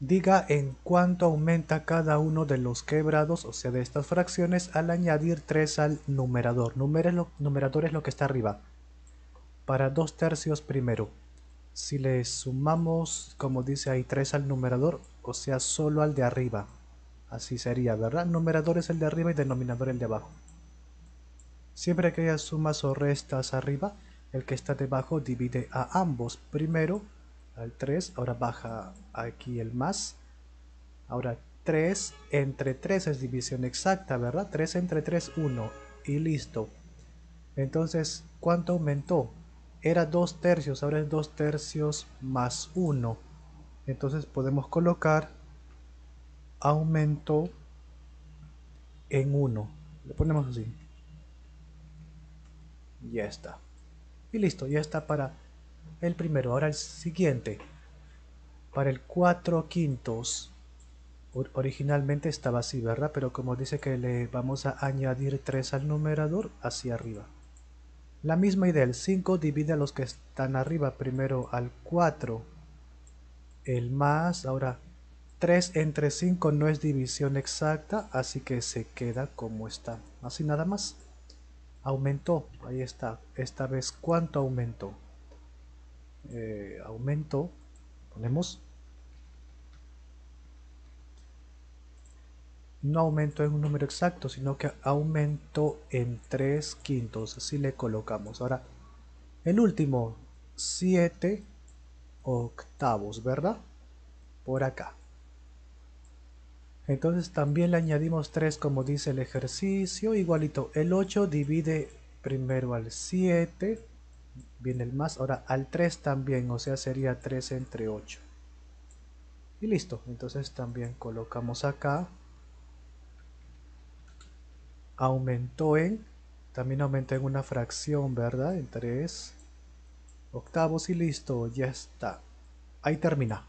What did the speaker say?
diga en cuánto aumenta cada uno de los quebrados, o sea, de estas fracciones, al añadir 3 al numerador. Numerador es lo que está arriba. Para 2 tercios primero. Si le sumamos, como dice ahí, 3 al numerador, o sea, solo al de arriba. Así sería, ¿verdad? Numerador es el de arriba y denominador el de abajo. Siempre que haya sumas o restas arriba, el que está debajo divide a ambos. Primero al 3, ahora baja aquí el más. Ahora 3 entre 3 es división exacta, ¿verdad? 3 entre 3, 1. Y listo. Entonces, ¿cuánto aumentó? Era 2 tercios, ahora es 2 tercios más 1. Entonces podemos colocar aumento en 1. Le ponemos así. Ya está. Y listo, ya está para el primero. Ahora el siguiente. Para el 4 quintos. Originalmente estaba así, ¿verdad? Pero como dice que le vamos a añadir 3 al numerador, hacia arriba. La misma idea, el 5 divide a los que están arriba primero al 4. El más, ahora 3 entre 5 no es división exacta, así que se queda como está. Así nada más. Aumentó, ahí está. Esta vez, ¿cuánto aumentó? Eh, aumento, ponemos, no aumento en un número exacto, sino que aumento en 3 quintos, así le colocamos. Ahora, el último, 7 octavos, ¿verdad? Por acá. Entonces también le añadimos 3 como dice el ejercicio, igualito. El 8 divide primero al 7 viene el más, ahora al 3 también, o sea sería 3 entre 8. Y listo, entonces también colocamos acá, aumentó en, también aumentó en una fracción, ¿verdad? En 3 octavos y listo, ya está. Ahí termina.